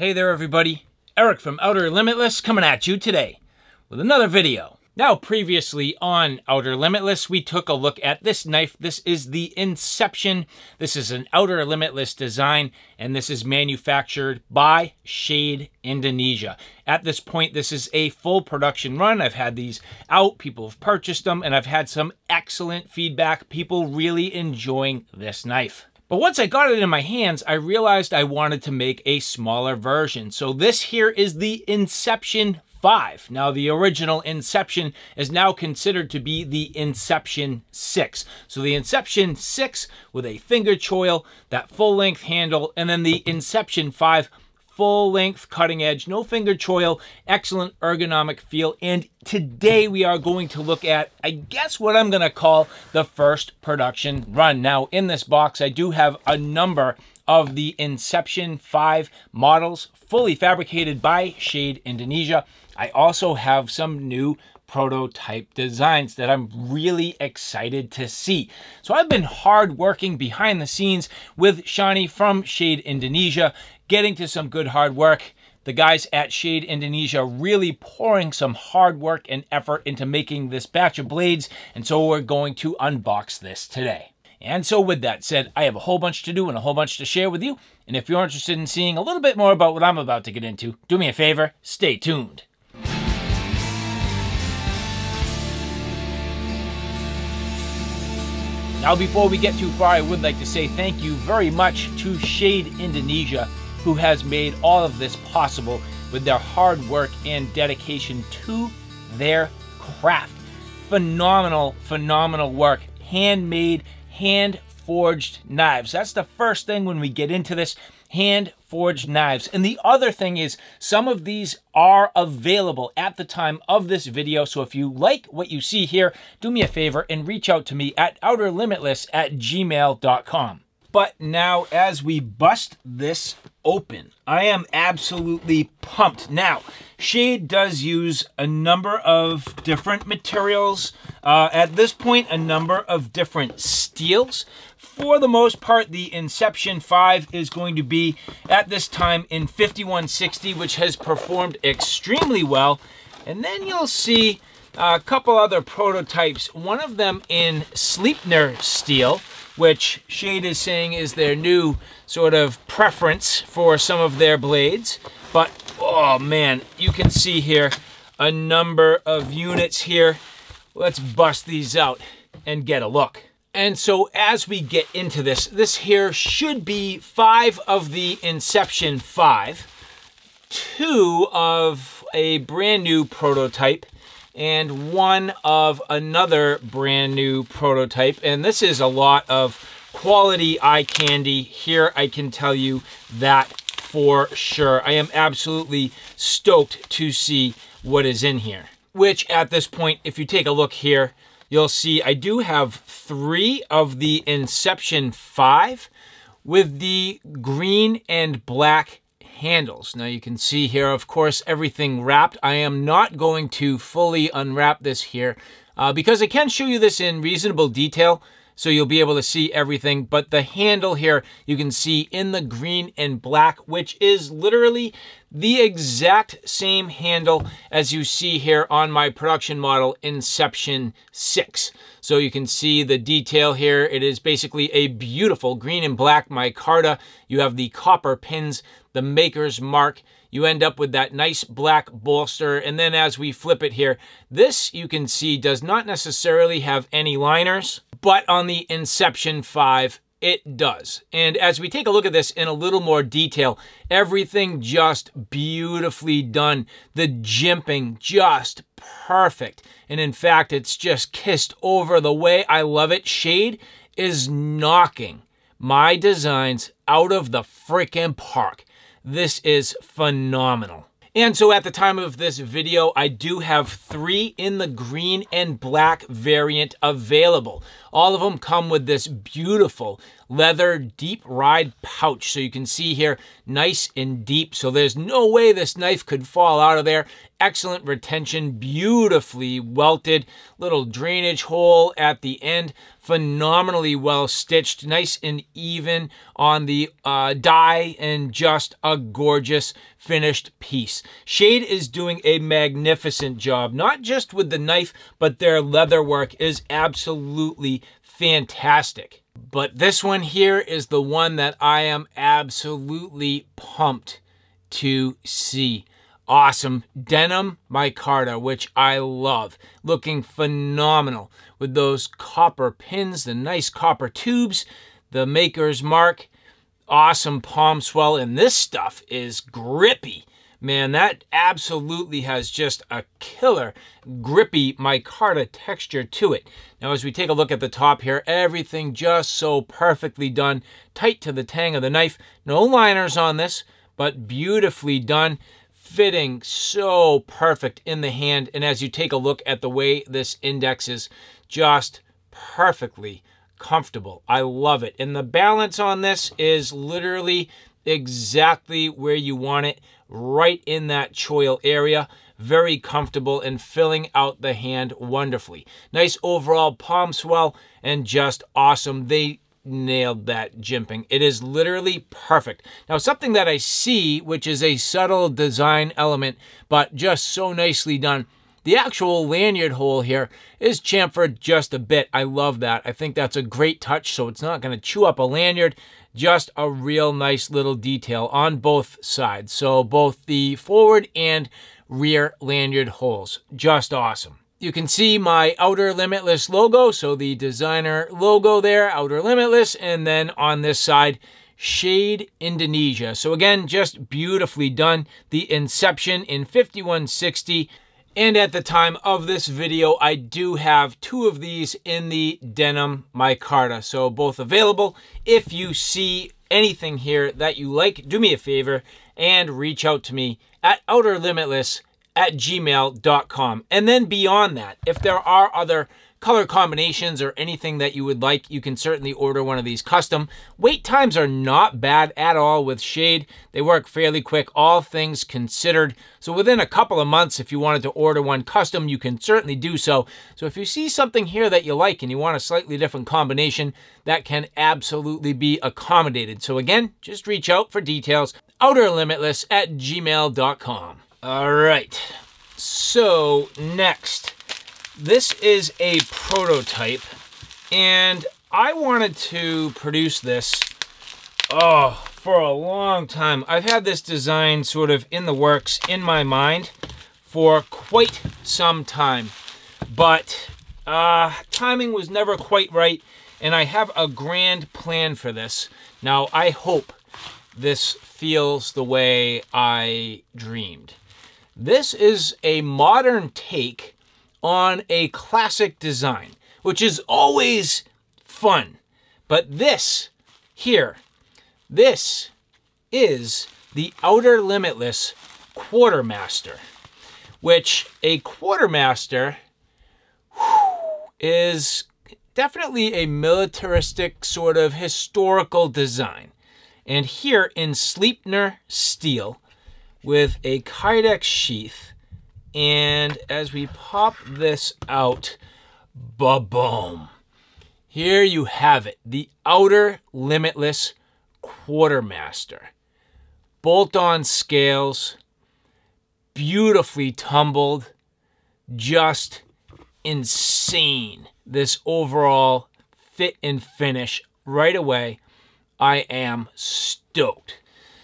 Hey there everybody, Eric from Outer Limitless coming at you today with another video. Now previously on Outer Limitless, we took a look at this knife. This is the Inception. This is an Outer Limitless design and this is manufactured by Shade Indonesia. At this point, this is a full production run. I've had these out, people have purchased them, and I've had some excellent feedback. People really enjoying this knife. But once I got it in my hands, I realized I wanted to make a smaller version. So this here is the Inception 5. Now, the original Inception is now considered to be the Inception 6. So the Inception 6 with a finger choil, that full-length handle, and then the Inception 5 full length cutting edge, no finger choil, excellent ergonomic feel. And today we are going to look at, I guess what I'm going to call the first production run. Now in this box, I do have a number of the Inception 5 models, fully fabricated by Shade Indonesia. I also have some new prototype designs that I'm really excited to see. So I've been hard working behind the scenes with Shani from Shade Indonesia, getting to some good hard work. The guys at Shade Indonesia really pouring some hard work and effort into making this batch of blades, and so we're going to unbox this today. And so with that said, I have a whole bunch to do and a whole bunch to share with you, and if you're interested in seeing a little bit more about what I'm about to get into, do me a favor, stay tuned. Now, before we get too far, I would like to say thank you very much to Shade Indonesia who has made all of this possible with their hard work and dedication to their craft. Phenomenal, phenomenal work. Handmade, hand forged knives. That's the first thing when we get into this hand forged knives. And the other thing is some of these are available at the time of this video. So if you like what you see here, do me a favor and reach out to me at outerlimitless at gmail.com. But now as we bust this open, I am absolutely pumped. Now, Shade does use a number of different materials. Uh, at this point, a number of different steels. For the most part, the Inception 5 is going to be at this time in 5160, which has performed extremely well. And then you'll see a couple other prototypes, one of them in Sleipner steel, which Shade is saying is their new sort of preference for some of their blades. But, oh man, you can see here a number of units here. Let's bust these out and get a look. And so as we get into this, this here should be five of the Inception 5, two of a brand new prototype, and one of another brand new prototype. And this is a lot of quality eye candy. Here I can tell you that for sure. I am absolutely stoked to see what is in here. Which at this point, if you take a look here, you'll see I do have three of the Inception 5 with the green and black handles. Now you can see here, of course, everything wrapped. I am not going to fully unwrap this here uh, because I can show you this in reasonable detail so you'll be able to see everything. But the handle here, you can see in the green and black, which is literally the exact same handle as you see here on my production model Inception 6. So you can see the detail here. It is basically a beautiful green and black micarta. You have the copper pins, the maker's mark. You end up with that nice black bolster. And then as we flip it here, this you can see does not necessarily have any liners, but on the Inception 5, it does. And as we take a look at this in a little more detail, everything just beautifully done. The jimping just perfect. And in fact, it's just kissed over the way I love it. Shade is knocking my designs out of the freaking park. This is phenomenal. And so at the time of this video, I do have three in the green and black variant available. All of them come with this beautiful leather deep ride pouch. So you can see here, nice and deep. So there's no way this knife could fall out of there. Excellent retention, beautifully welted, little drainage hole at the end, phenomenally well stitched, nice and even on the uh, die, and just a gorgeous finished piece. Shade is doing a magnificent job, not just with the knife, but their leather work is absolutely fantastic. But this one here is the one that I am absolutely pumped to see. Awesome denim micarta, which I love. Looking phenomenal with those copper pins, the nice copper tubes, the maker's mark. Awesome palm swell, and this stuff is grippy. Man, that absolutely has just a killer grippy micarta texture to it. Now, as we take a look at the top here, everything just so perfectly done, tight to the tang of the knife. No liners on this, but beautifully done fitting so perfect in the hand. And as you take a look at the way this index is just perfectly comfortable. I love it. And the balance on this is literally exactly where you want it, right in that choil area. Very comfortable and filling out the hand wonderfully. Nice overall palm swell and just awesome. They nailed that jimping. It is literally perfect. Now, something that I see, which is a subtle design element, but just so nicely done, the actual lanyard hole here is chamfered just a bit. I love that. I think that's a great touch, so it's not going to chew up a lanyard. Just a real nice little detail on both sides. So both the forward and rear lanyard holes. Just awesome. You can see my Outer Limitless logo, so the designer logo there, Outer Limitless, and then on this side, Shade Indonesia. So again, just beautifully done. The inception in 5160 and at the time of this video, I do have two of these in the denim micarta. So both available. If you see anything here that you like, do me a favor and reach out to me at outerlimitless at gmail.com. And then beyond that, if there are other color combinations or anything that you would like, you can certainly order one of these custom. Wait times are not bad at all with Shade. They work fairly quick, all things considered. So within a couple of months, if you wanted to order one custom, you can certainly do so. So if you see something here that you like and you want a slightly different combination, that can absolutely be accommodated. So again, just reach out for details. Outerlimitless at gmail.com. All right. So next this is a prototype, and I wanted to produce this, oh, for a long time. I've had this design sort of in the works, in my mind, for quite some time. But uh, timing was never quite right, and I have a grand plan for this. Now, I hope this feels the way I dreamed. This is a modern take on a classic design, which is always fun. But this here, this is the Outer Limitless Quartermaster, which a Quartermaster is definitely a militaristic sort of historical design. And here in Sleipner steel with a Kydex sheath and as we pop this out, ba-boom. Here you have it, the Outer Limitless Quartermaster. Bolt-on scales, beautifully tumbled, just insane. This overall fit and finish right away. I am stoked.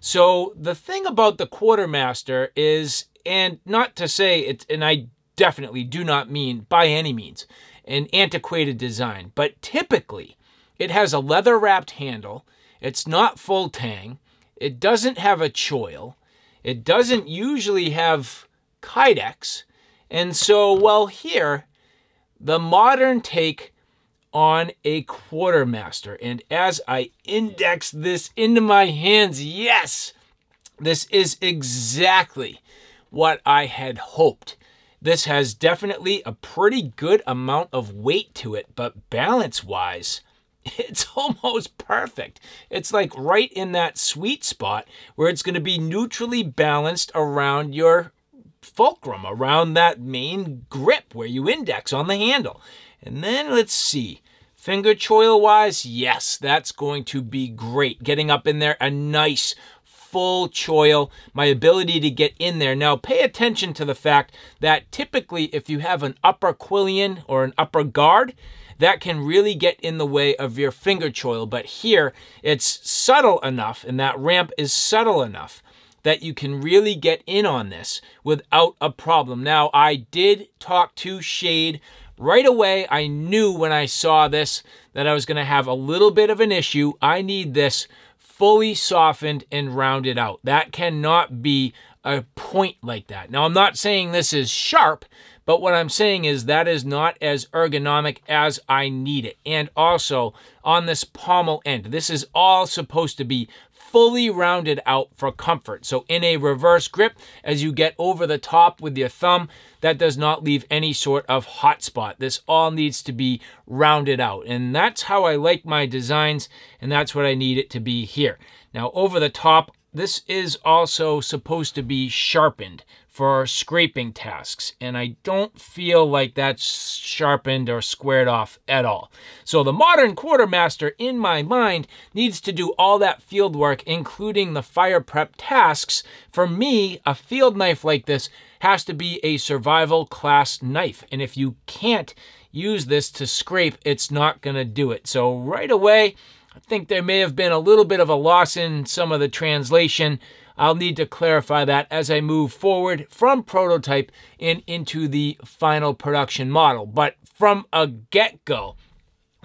So the thing about the Quartermaster is and not to say it's, and I definitely do not mean by any means an antiquated design, but typically it has a leather wrapped handle. It's not full tang. It doesn't have a choil. It doesn't usually have kydex. And so, well, here, the modern take on a quartermaster. And as I index this into my hands, yes, this is exactly what I had hoped. This has definitely a pretty good amount of weight to it, but balance wise, it's almost perfect. It's like right in that sweet spot where it's going to be neutrally balanced around your fulcrum, around that main grip where you index on the handle. And then let's see. Finger choil wise, yes, that's going to be great. Getting up in there, a nice full choil, my ability to get in there. Now, pay attention to the fact that typically if you have an upper quillion or an upper guard, that can really get in the way of your finger choil. But here, it's subtle enough, and that ramp is subtle enough that you can really get in on this without a problem. Now, I did talk to Shade right away. I knew when I saw this that I was going to have a little bit of an issue. I need this fully softened and rounded out. That cannot be a point like that. Now, I'm not saying this is sharp, but what I'm saying is that is not as ergonomic as I need it. And also on this pommel end, this is all supposed to be fully rounded out for comfort. So in a reverse grip, as you get over the top with your thumb, that does not leave any sort of hot spot. This all needs to be rounded out. And that's how I like my designs, and that's what I need it to be here. Now over the top, this is also supposed to be sharpened for scraping tasks, and I don't feel like that's sharpened or squared off at all. So the modern quartermaster, in my mind, needs to do all that field work, including the fire prep tasks. For me, a field knife like this has to be a survival class knife, and if you can't use this to scrape, it's not gonna do it. So right away, I think there may have been a little bit of a loss in some of the translation. I'll need to clarify that as I move forward from prototype and into the final production model. But from a get-go,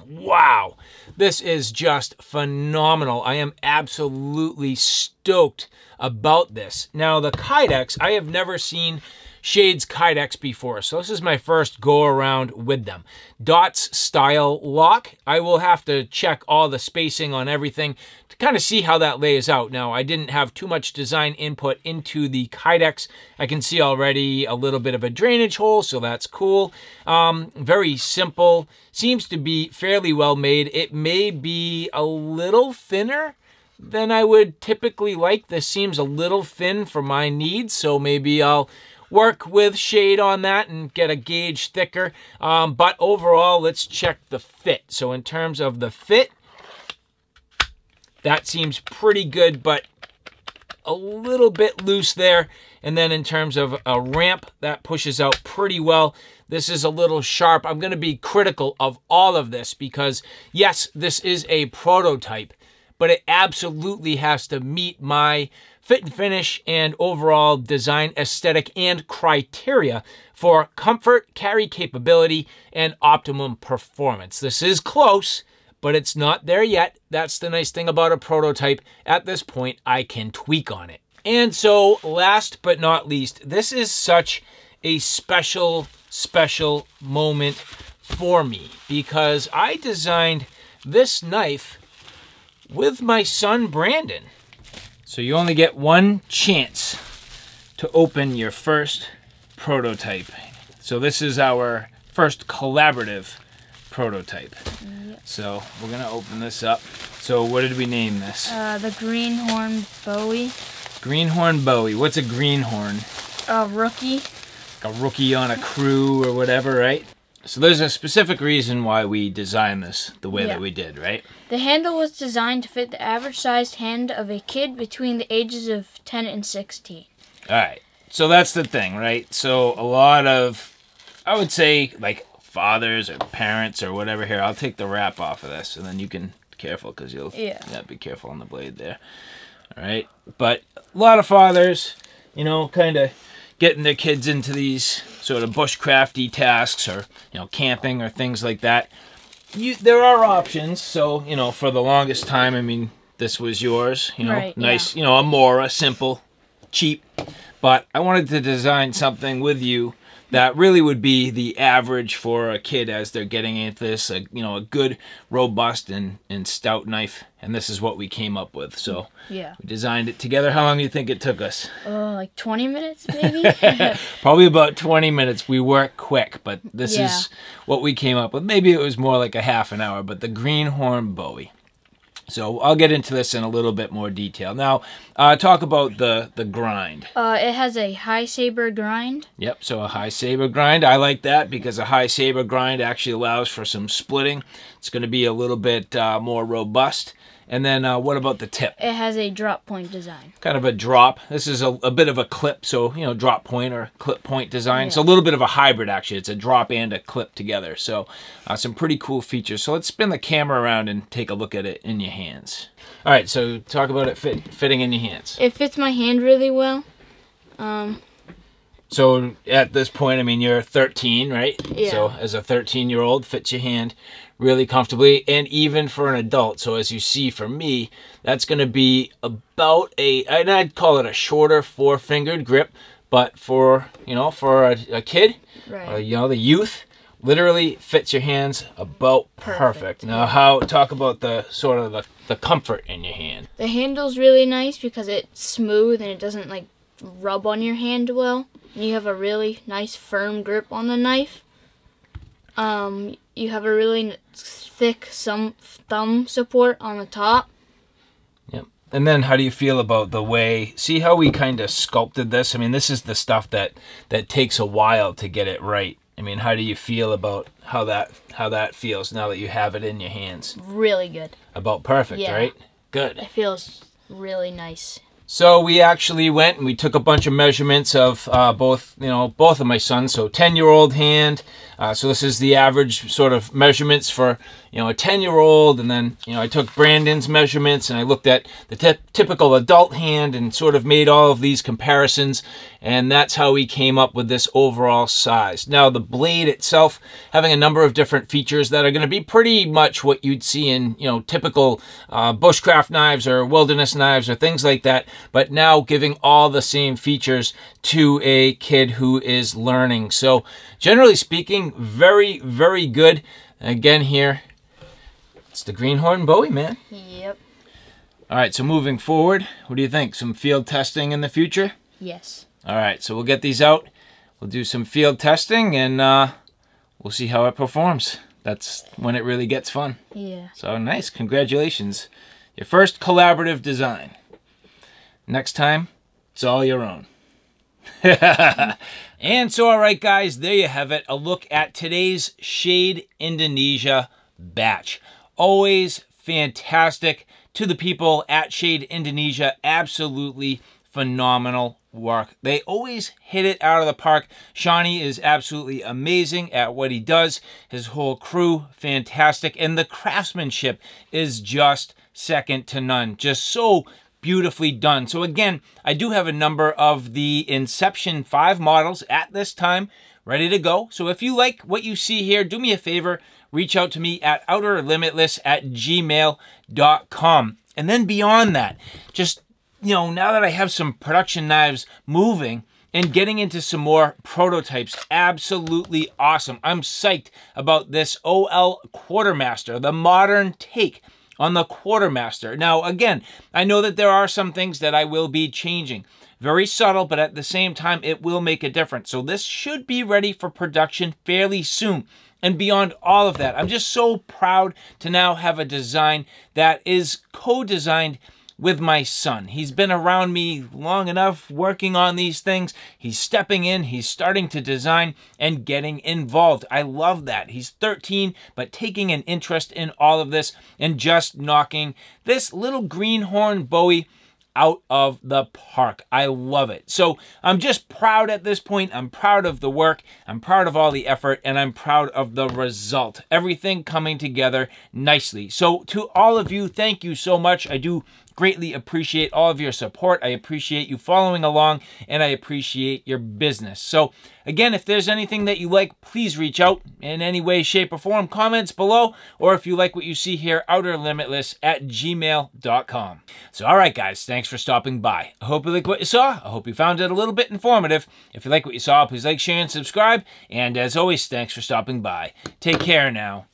wow, this is just phenomenal. I am absolutely stoked about this. Now, the Kydex, I have never seen Shades Kydex before, so this is my first go around with them. Dots style lock. I will have to check all the spacing on everything to kind of see how that lays out. Now, I didn't have too much design input into the Kydex. I can see already a little bit of a drainage hole, so that's cool. Um, very simple. Seems to be fairly well made. It may be a little thinner than I would typically like. This seems a little thin for my needs, so maybe I'll work with shade on that and get a gauge thicker. Um, but overall, let's check the fit. So in terms of the fit, that seems pretty good, but a little bit loose there. And then in terms of a ramp, that pushes out pretty well. This is a little sharp. I'm going to be critical of all of this because, yes, this is a prototype, but it absolutely has to meet my fit and finish, and overall design aesthetic and criteria for comfort, carry capability, and optimum performance. This is close, but it's not there yet. That's the nice thing about a prototype. At this point, I can tweak on it. And so, last but not least, this is such a special, special moment for me because I designed this knife with my son Brandon. So you only get one chance to open your first prototype. So this is our first collaborative prototype. Yep. So we're gonna open this up. So what did we name this? Uh, the Greenhorn Bowie. Greenhorn Bowie. What's a greenhorn? A rookie. a rookie on a crew or whatever, right? So there's a specific reason why we designed this the way yeah. that we did, right? The handle was designed to fit the average sized hand of a kid between the ages of 10 and 16. All right. So that's the thing, right? So a lot of, I would say, like fathers or parents or whatever here, I'll take the wrap off of this and then you can, careful because you'll, yeah. yeah, be careful on the blade there. All right. But a lot of fathers, you know, kind of getting their kids into these sort of bushcrafty tasks or you know camping or things like that you there are options so you know for the longest time i mean this was yours you know right, nice yeah. you know a mora simple cheap but i wanted to design something with you that really would be the average for a kid as they're getting into this. A, you know, a good, robust and, and stout knife. And this is what we came up with. So Yeah. we designed it together. How long do you think it took us? Uh, like 20 minutes, maybe? Probably about 20 minutes. We work quick, but this Yeah. is what we came up with. Maybe it was more like a half an hour, but the Greenhorn Bowie. So I'll get into this in a little bit more detail. Now, uh, talk about the, the grind. uh, it has a high saber grind. Yep, so a high saber grind. I like that because a high saber grind actually allows for some splitting. It's going to be a little bit uh, more robust. And then uh, what about the tip? It has a drop point design. Kind of a drop. This is a, a bit of a clip, so, you know, drop point or clip point design. It's a little bit of a hybrid, actually. It's a drop and a clip together. So uh, some pretty cool features. So let's spin the camera around and take a look at it in your hands. All right, so talk about it fit, fitting in your hands. It fits my hand really well. Um, So at this point, I mean, you're 13, right? Yeah. So as a 13 year old, fits your hand really comfortably, and even for an adult. So as you see, for me, that's going to be about a, and I'd call it a shorter four fingered grip, but for you know, for a, a kid, right. uh, you know, the youth, literally fits your hands about perfect. Perfect, Now, how talk about the sort of the, the comfort in your hand. The handle's really nice because it's smooth and it doesn't like rub on your hand well. And you have a really nice firm grip on the knife. Um, you have a really thick some thumb support on the top. Yep. And then how do you feel about the way see how we kind of sculpted this? I mean, this is the stuff that that takes a while to get it right. I mean, how do you feel about how that how that feels now that you have it in your hands? Really good. About perfect, Yeah. right? Good. It feels really nice. So we actually went and we took a bunch of measurements of uh, both, you know, both of my sons. So 10 year old hand. Uh, so this is the average sort of measurements for, you know, a 10 year old. And then, you know, I took Brandon's measurements and I looked at the typical adult hand and sort of made all of these comparisons. And that's how we came up with this overall size. Now the blade itself having a number of different features that are going to be pretty much what you'd see in, you know, typical uh, bushcraft knives or wilderness knives or things like that but now giving all the same features to a kid who is learning. So, generally speaking, very, very good. Again, here, it's the Greenhorn Bowie, man. Yep. All right, so moving forward, what do you think? Some field testing in the future? Yes. All right, so we'll get these out. We'll do some field testing and uh, we'll see how it performs. That's when it really gets fun. Yeah. So nice. Congratulations. Your first collaborative design. Next time, it's all your own. and so, all right, guys, there you have it. A look at today's Shade Indonesia batch. Always fantastic to the people at Shade Indonesia. Absolutely phenomenal work. They always hit it out of the park. Shawnee is absolutely amazing at what he does. His whole crew, fantastic. And the craftsmanship is just second to none. Just so beautifully done. So again, I do have a number of the Inception 5 models at this time ready to go. So if you like what you see here, do me a favor, reach out to me at outerlimitless at gmail.com. And then beyond that, just, you know, now that I have some production knives moving, and getting into some more prototypes. Absolutely awesome. I'm psyched about this OL Quartermaster, the modern take on the Quartermaster. Now, again, I know that there are some things that I will be changing. Very subtle, but at the same time, it will make a difference. So this should be ready for production fairly soon. And beyond all of that, I'm just so proud to now have a design that is co-designed with my son. He's been around me long enough working on these things. He's stepping in, he's starting to design and getting involved. I love that. He's 13, but taking an interest in all of this and just knocking this little greenhorn Bowie out of the park. I love it. So I'm just proud at this point. I'm proud of the work. I'm proud of all the effort and I'm proud of the result. Everything coming together nicely. So to all of you, thank you so much. I do greatly appreciate all of your support. I appreciate you following along and I appreciate your business. So, again, if there's anything that you like, please reach out in any way, shape, or form. Comments below, or if you like what you see here, outerlimitless at gmail.com. So, all right, guys, thanks for stopping by. I hope you like what you saw. I hope you found it a little bit informative. If you like what you saw, please like, share, and subscribe. And as always, thanks for stopping by. Take care now.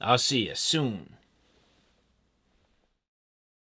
I'll see you soon.